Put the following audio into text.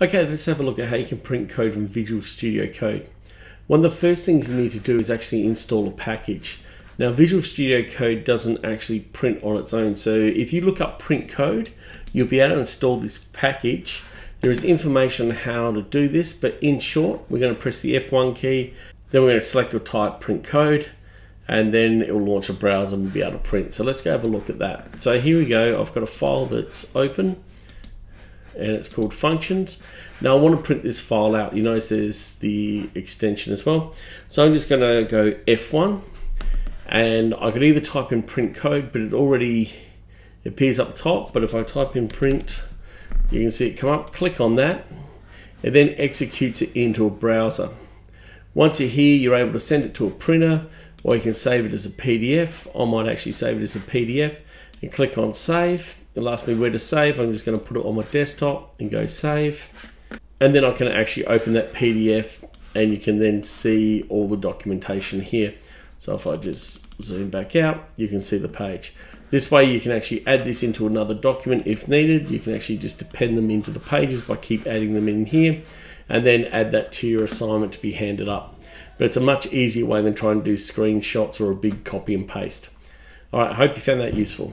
Okay, let's have a look at how you can print code from Visual Studio Code. One of the first things you need to do is actually install a package. Now Visual Studio Code doesn't actually print on its own, so if you look up print code, you'll be able to install this package. There is information on how to do this, but in short, we're going to press the F1 key, then we're going to select or type print code, and then it will launch a browser and we'll be able to print. So let's go have a look at that. So here we go, I've got a file that's open and it's called functions. Now I want to print this file out. You notice there's the extension as well. So I'm just going to go F1 and I could either type in print code, but it already appears up top. But if I type in print, you can see it come up, click on that. It then executes it into a browser. Once you're here, you're able to send it to a printer or you can save it as a PDF. I might actually save it as a PDF and click on save It'll ask me where to save. I'm just going to put it on my desktop and go save. And then I can actually open that PDF and you can then see all the documentation here. So if I just zoom back out, you can see the page. This way you can actually add this into another document if needed. You can actually just append them into the pages by keep adding them in here and then add that to your assignment to be handed up. But it's a much easier way than trying to do screenshots or a big copy and paste. All right, I hope you found that useful.